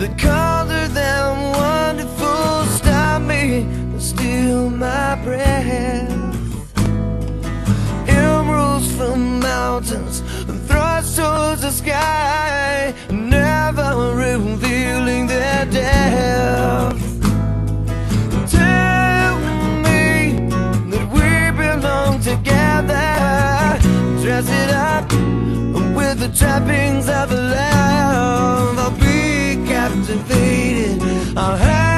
The color them wonderful stop me and steal my breath. Emeralds from mountains thrust towards the sky, never revealing their depth. Tell me that we belong together. Dress it up with the trappings of love. Captivated. I'll hang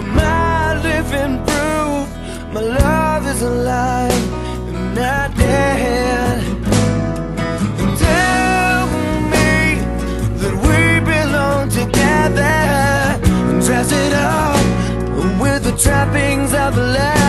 You're my living proof. My love is alive and not dead. Tell me that we belong together. Dress it up with the trappings of life.